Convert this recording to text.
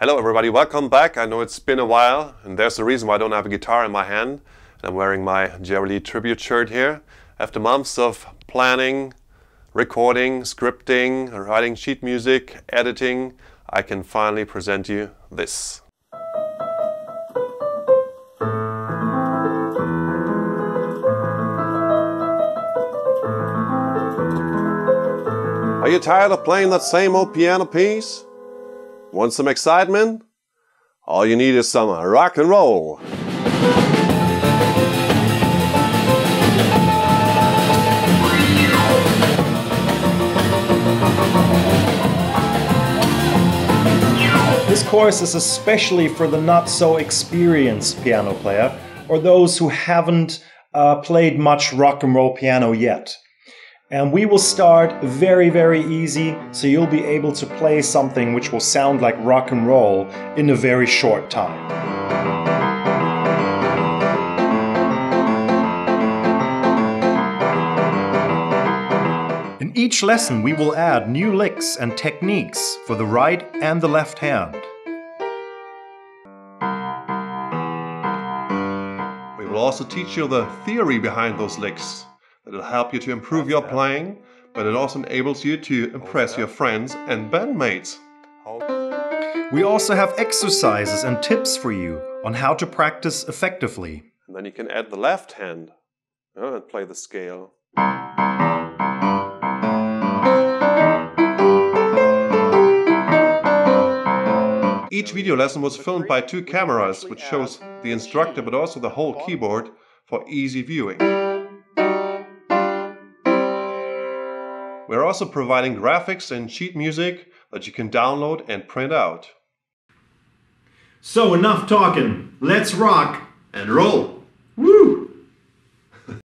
Hello everybody, welcome back. I know it's been a while and there's a reason why I don't have a guitar in my hand. And I'm wearing my Jerry Lee tribute shirt here. After months of planning, recording, scripting, writing sheet music, editing, I can finally present you this. Are you tired of playing that same old piano piece? Want some excitement? All you need is some rock and roll. This course is especially for the not so experienced piano player or those who haven't uh, played much rock and roll piano yet. And we will start very, very easy, so you'll be able to play something which will sound like rock and roll in a very short time. In each lesson, we will add new licks and techniques for the right and the left hand. We will also teach you the theory behind those licks It'll help you to improve your playing, but it also enables you to impress your friends and bandmates. We also have exercises and tips for you on how to practice effectively. And then you can add the left hand uh, and play the scale. Each video lesson was filmed by two cameras, which shows the instructor but also the whole keyboard for easy viewing. We're also providing graphics and sheet music that you can download and print out. So enough talking, let's rock and roll!